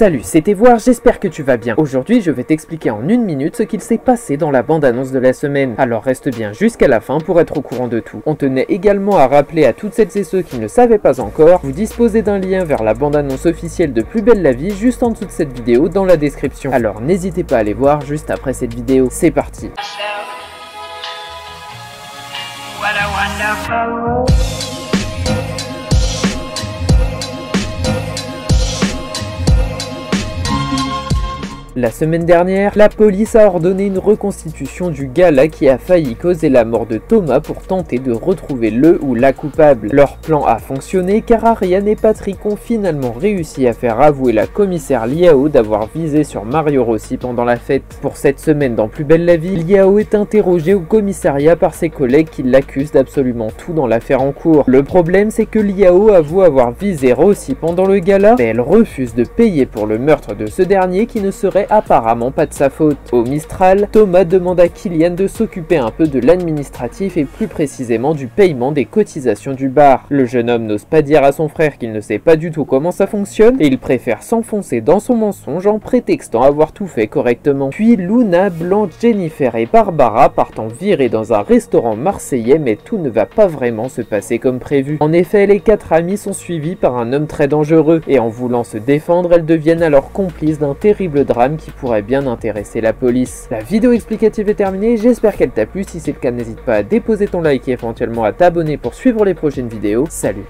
Salut, c'était Voir, j'espère que tu vas bien. Aujourd'hui, je vais t'expliquer en une minute ce qu'il s'est passé dans la bande-annonce de la semaine. Alors reste bien jusqu'à la fin pour être au courant de tout. On tenait également à rappeler à toutes celles et ceux qui ne savaient pas encore, vous disposez d'un lien vers la bande-annonce officielle de Plus Belle la Vie juste en dessous de cette vidéo dans la description. Alors n'hésitez pas à aller voir juste après cette vidéo. C'est parti. La semaine dernière, la police a ordonné une reconstitution du gala qui a failli causer la mort de Thomas pour tenter de retrouver le ou la coupable. Leur plan a fonctionné car Ariane et Patrick ont finalement réussi à faire avouer la commissaire Liao d'avoir visé sur Mario Rossi pendant la fête. Pour cette semaine dans Plus belle la vie, Liao est interrogé au commissariat par ses collègues qui l'accusent d'absolument tout dans l'affaire en cours. Le problème c'est que Liao avoue avoir visé Rossi pendant le gala, mais elle refuse de payer pour le meurtre de ce dernier qui ne serait apparemment pas de sa faute. Au Mistral, Thomas demande à Kylian de s'occuper un peu de l'administratif et plus précisément du paiement des cotisations du bar. Le jeune homme n'ose pas dire à son frère qu'il ne sait pas du tout comment ça fonctionne et il préfère s'enfoncer dans son mensonge en prétextant avoir tout fait correctement. Puis Luna, Blanche, Jennifer et Barbara partent en dans un restaurant marseillais mais tout ne va pas vraiment se passer comme prévu. En effet, les quatre amis sont suivis par un homme très dangereux et en voulant se défendre, elles deviennent alors complices d'un terrible qui pourrait bien intéresser la police. La vidéo explicative est terminée, j'espère qu'elle t'a plu, si c'est le cas n'hésite pas à déposer ton like et éventuellement à t'abonner pour suivre les prochaines vidéos. Salut